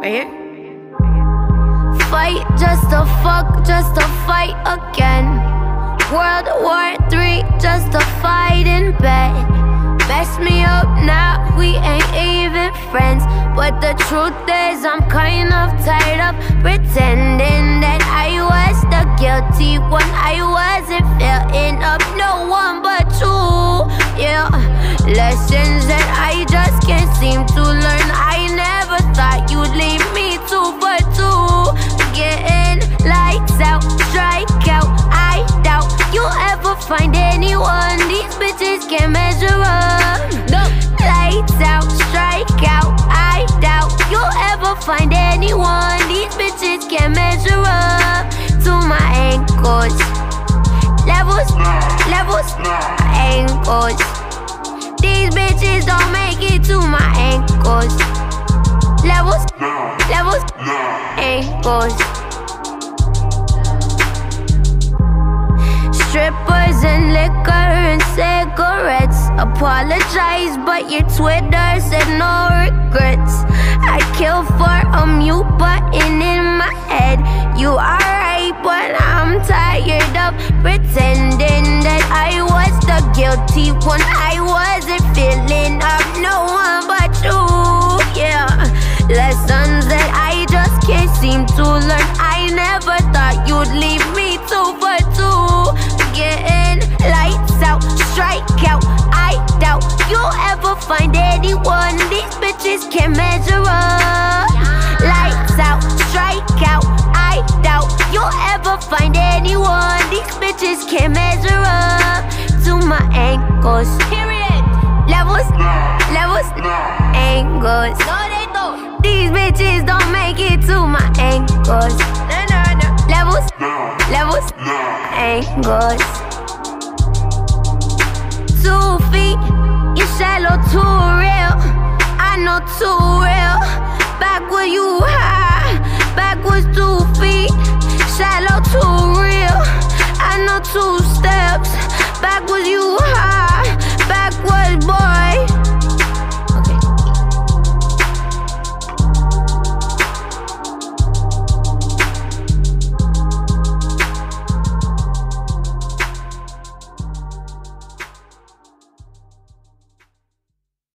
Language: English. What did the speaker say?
Right here. Fight just to fuck, just to fight again. World War Three, just to fight in bed. Mess me up now, we ain't even friends. But the truth is, I'm kind of tired of pretending that I was the guilty one. I wasn't filling up no one but you. Yeah, lessons that I just can't seem to learn. Find anyone. These bitches can't measure up. No. Lights out, strike out. I doubt you'll ever find anyone. These bitches can't measure up to my ankles. Levels, levels, ankles. These bitches don't make it to my ankles. Levels, levels, ankles. Strippers and liquor and cigarettes. Apologize, but your Twitter said no regrets. I kill for a mute button in my head. You are right, but I'm tired of pretending that I was the guilty one. I wasn't feeling up no one but you. Yeah, lessons that I just can't seem to learn. I never thought you'd leave me two for two. Can't measure up. Lights out, strike out. I doubt you'll ever find anyone. These bitches can't measure up to my ankles. Period. Levels, levels, angles. No, they don't. These bitches don't make it to my ankles. No, no, no. Levels, levels, angles. Two feet, shallow, too real.